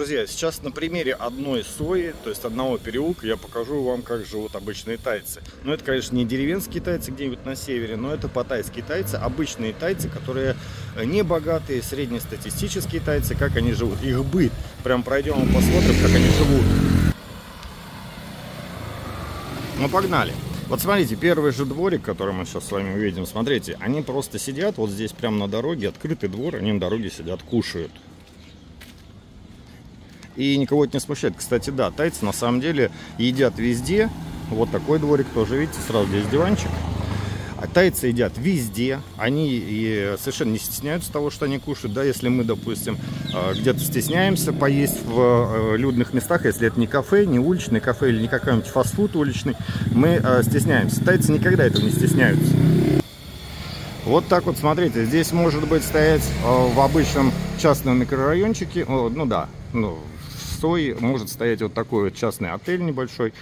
Друзья, сейчас на примере одной сои, то есть одного переулка, я покажу вам, как живут обычные тайцы. Но это, конечно, не деревенские тайцы где-нибудь на севере, но это по-тайские тайцы, обычные тайцы, которые не богатые, среднестатистические тайцы, как они живут. Их быт. Прям пройдем и посмотрим, как они живут. Ну, погнали. Вот смотрите, первый же дворик, который мы сейчас с вами увидим, смотрите, они просто сидят вот здесь прямо на дороге, открытый двор, они на дороге сидят, кушают. И никого это не смущает. Кстати, да, тайцы на самом деле едят везде. Вот такой дворик тоже, видите, сразу здесь диванчик. А тайцы едят везде, они и совершенно не стесняются того, что они кушают, да, если мы, допустим, э, где-то стесняемся поесть в э, людных местах, если это не кафе, не уличный кафе или не какой-нибудь фастфуд уличный, мы э, стесняемся. Тайцы никогда этого не стесняются. Вот так вот, смотрите, здесь может быть стоять в обычном частном микрорайончике, ну да, ну, Сои может стоять вот такой вот частный отель небольшой,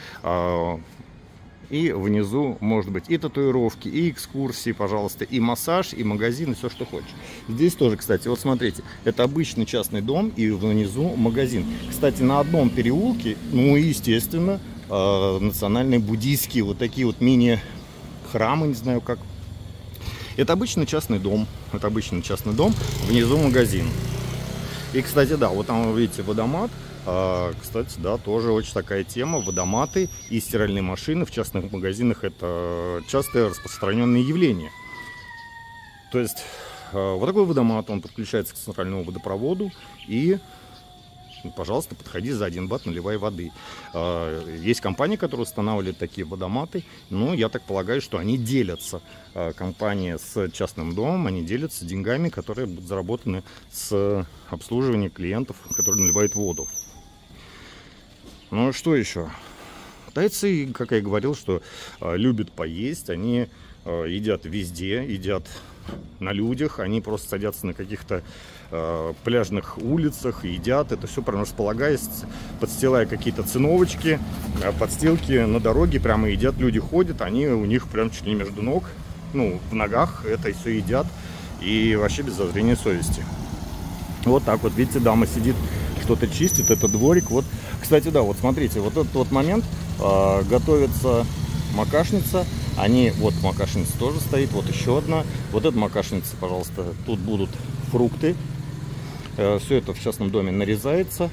и внизу может быть и татуировки, и экскурсии, пожалуйста, и массаж, и магазин, и все, что хочешь. Здесь тоже, кстати, вот смотрите, это обычный частный дом, и внизу магазин. Кстати, на одном переулке, ну, естественно, э, национальные буддийские вот такие вот мини-храмы, не знаю как. Это обычный частный дом, это обычный частный дом, внизу магазин. И, кстати, да, вот там, вы видите, водомат, а, кстати, да, тоже очень такая тема. Водоматы и стиральные машины в частных магазинах это частое распространенное явление. То есть а, вот такой водомат, он подключается к центральному водопроводу и пожалуйста, подходи за один бат, наливай воды. А, есть компании, которые устанавливают такие водоматы, но я так полагаю, что они делятся. Компания с частным домом, они делятся деньгами, которые будут заработаны с обслуживания клиентов, которые наливают воду. Ну что еще? Тайцы, как я говорил, что э, любят поесть, они э, едят везде, едят на людях, они просто садятся на каких-то э, пляжных улицах, едят, это все прям располагается, подстилая какие-то циновочки, подстилки на дороге, прямо едят, люди ходят, они у них прям чуть ли между ног, ну, в ногах это все едят, и вообще без зазрения совести. Вот так вот, видите, дама сидит, что-то чистит, это дворик, вот кстати, да, вот смотрите, вот этот вот момент э, готовится макашница. Они, вот макашница тоже стоит, вот еще одна. Вот эта макашница, пожалуйста, тут будут фрукты. Э, все это в частном доме нарезается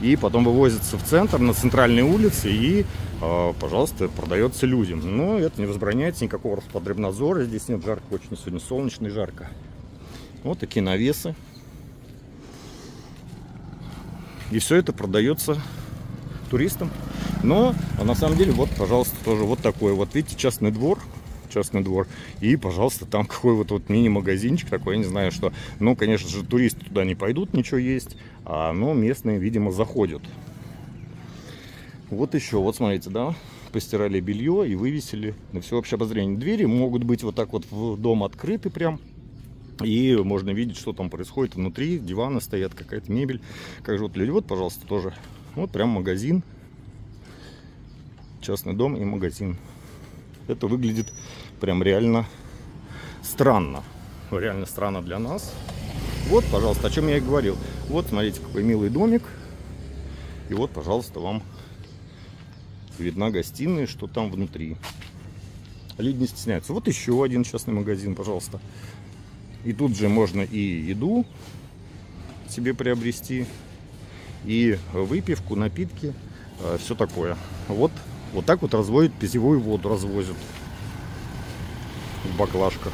и потом вывозится в центр, на центральной улице и, э, пожалуйста, продается людям. Но это не возбраняется, никакого Роспотребнадзора. Здесь нет жарко, очень сегодня солнечно и жарко. Вот такие навесы. И все это продается туристам. Но а на самом деле, вот, пожалуйста, тоже вот такой. Вот видите, частный двор. Частный двор. И, пожалуйста, там какой вот, вот мини-магазинчик такой, я не знаю, что. Ну, конечно же, туристы туда не пойдут, ничего есть. А, но местные, видимо, заходят. Вот еще, вот смотрите, да, постирали белье и вывесили на всеобщее обозрение. Двери могут быть вот так вот в дом открыты прям. И можно видеть, что там происходит внутри. Диваны стоят, какая-то мебель. Как же вот люди. Вот, пожалуйста, тоже. Вот прям магазин. Частный дом и магазин. Это выглядит прям реально странно. Реально странно для нас. Вот, пожалуйста, о чем я и говорил. Вот, смотрите, какой милый домик. И вот, пожалуйста, вам видна гостиная, что там внутри. Люди не стесняются. Вот еще один частный магазин, пожалуйста. И тут же можно и еду себе приобрести, и выпивку, напитки, э, все такое. Вот, вот так вот разводят питьевую воду, развозят в баклажках.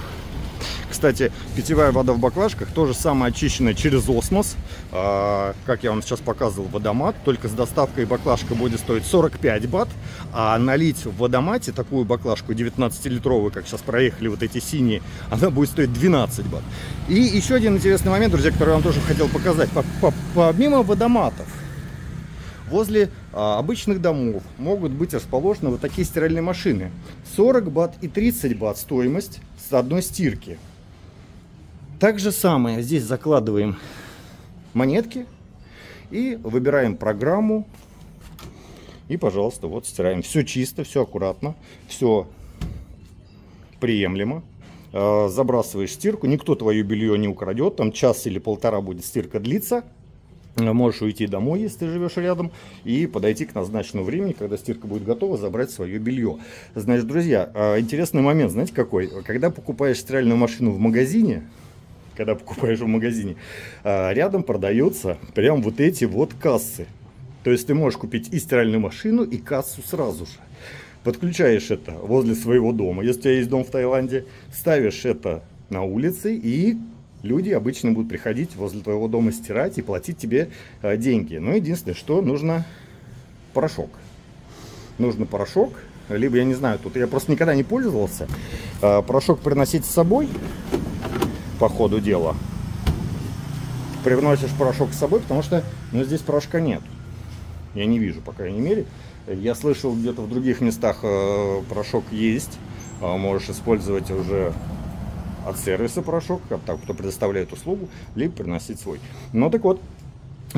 Кстати, питьевая вода в баклажках тоже самая очищенная через осмос. А, как я вам сейчас показывал, водомат. Только с доставкой баклажка будет стоить 45 бат. А налить в водомате такую баклажку 19-литровую, как сейчас проехали вот эти синие, она будет стоить 12 бат. И еще один интересный момент, друзья, который я вам тоже хотел показать. Помимо водоматов, возле а, обычных домов могут быть расположены вот такие стиральные машины. 40 бат и 30 бат стоимость с одной стирки. Так же самое здесь закладываем монетки и выбираем программу. И, пожалуйста, вот стираем. Все чисто, все аккуратно, все приемлемо. А, забрасываешь стирку, никто твое белье не украдет. Там час или полтора будет стирка длиться. Можешь уйти домой, если ты живешь рядом, и подойти к назначенному времени, когда стирка будет готова, забрать свое белье. Значит, друзья, а, интересный момент, знаете какой? Когда покупаешь стиральную машину в магазине, когда покупаешь в магазине, а, рядом продаются прям вот эти вот кассы. То есть ты можешь купить и стиральную машину, и кассу сразу же. Подключаешь это возле своего дома, если у тебя есть дом в Таиланде, ставишь это на улице и люди обычно будут приходить возле твоего дома стирать и платить тебе э, деньги. Но единственное, что нужно порошок. Нужно порошок, либо, я не знаю, тут я просто никогда не пользовался. Э, порошок приносить с собой по ходу дела. Привносишь порошок с собой, потому что ну, здесь порошка нет. Я не вижу, по крайней мере. Я слышал, где-то в других местах э, порошок есть. Можешь использовать уже от сервиса порошок, от того, кто предоставляет услугу, либо приносить свой. Ну так вот,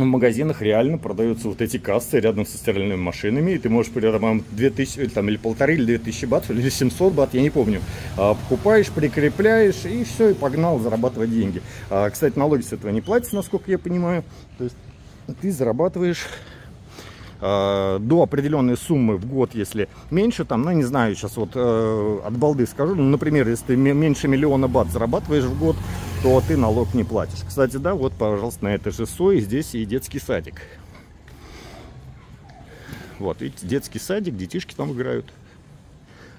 в магазинах реально продаются вот эти кассы рядом со стиральными машинами, и ты можешь прямо 2000, или, там, или полторы, или 2000 бат, или 700 бат, я не помню, а, покупаешь, прикрепляешь, и все, и погнал зарабатывать деньги. А, кстати, налоги с этого не платятся, насколько я понимаю, то есть ты зарабатываешь э, до определенной суммы в год, если меньше, там, ну, не знаю, сейчас вот э, от балды скажу, ну, например, если ты меньше миллиона бат зарабатываешь в год, то ты налог не платишь. Кстати, да, вот, пожалуйста, на этой же СОИ здесь и детский садик. Вот, видите, детский садик, детишки там играют.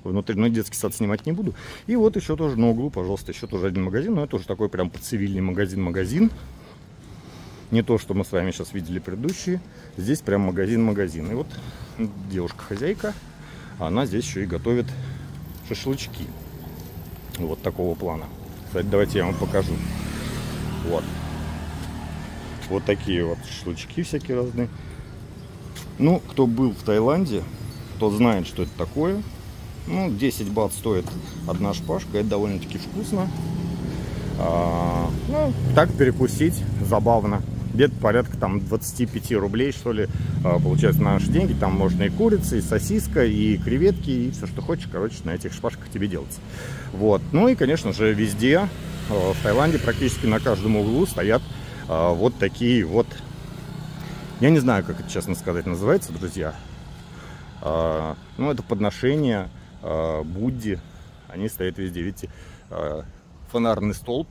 Внутри, но детский сад снимать не буду. И вот еще тоже на углу, пожалуйста, еще тоже один магазин. Но это уже такой прям цивильный магазин-магазин. Не то, что мы с вами сейчас видели предыдущие. Здесь прям магазин-магазин. И вот девушка-хозяйка, она здесь еще и готовит шашлычки. Вот такого плана. Кстати, давайте я вам покажу. Вот. Вот такие вот шашлычки всякие разные. Ну, кто был в Таиланде, тот знает, что это такое. Ну, 10 бат стоит одна шпажка. Это довольно-таки вкусно. А, ну, так перекусить забавно где-то порядка там 25 рублей, что ли, а, получается на наши деньги. Там можно и курица, и сосиска, и креветки, и все, что хочешь, короче, на этих шпажках тебе делать. Вот. Ну и, конечно же, везде, а, в Таиланде практически на каждом углу стоят а, вот такие вот, я не знаю, как это честно сказать называется, друзья. Ну, это подношение Будди, они стоят везде, видите, фонарный столб,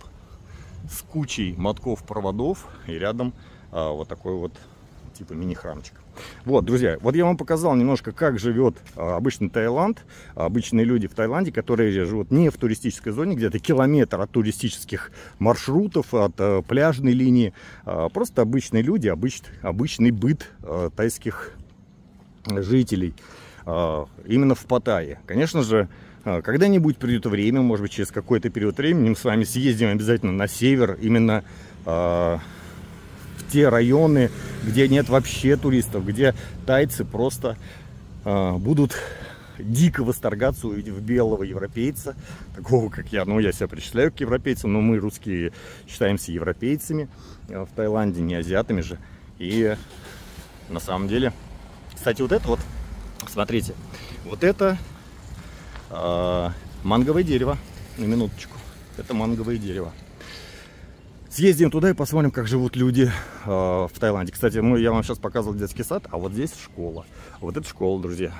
с кучей мотков проводов и рядом а, вот такой вот типа мини-храмчик. Вот, друзья, вот я вам показал немножко, как живет а, обычный Таиланд, обычные люди в Таиланде, которые живут не в туристической зоне, где-то километр от туристических маршрутов, от а, пляжной линии. А, просто обычные люди, обычный, обычный быт а, тайских жителей. А, именно в Паттайе. Конечно же, а, когда-нибудь придет время, может быть, через какой-то период времени мы с вами съездим обязательно на север, именно э, в те районы, где нет вообще туристов, где тайцы просто будут дико восторгаться, увидев белого европейца, такого, как я, ну, я себя причисляю к европейцам, но мы, русские, считаемся европейцами в Таиланде, не азиатами же. И на самом деле, кстати, вот это вот, смотрите, вот это э, манговое дерево. На минуточку. Это манговое дерево. Съездим туда и посмотрим, как живут люди э, в Таиланде. Кстати, ну, я вам сейчас показывал детский сад, а вот здесь школа. Вот это школа, друзья.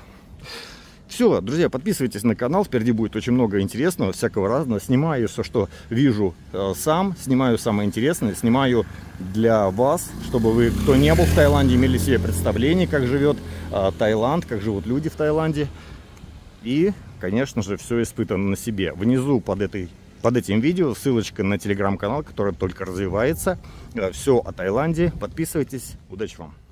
Все, друзья, подписывайтесь на канал, впереди будет очень много интересного, всякого разного. Снимаю все, что вижу э, сам, снимаю самое интересное, снимаю для вас, чтобы вы, кто не был в Таиланде, имели себе представление, как живет э, Таиланд, как живут люди в Таиланде. И конечно же, все испытано на себе. Внизу под, этой, под этим видео ссылочка на телеграм-канал, который только развивается. Э, все о Таиланде. Подписывайтесь. Удачи вам!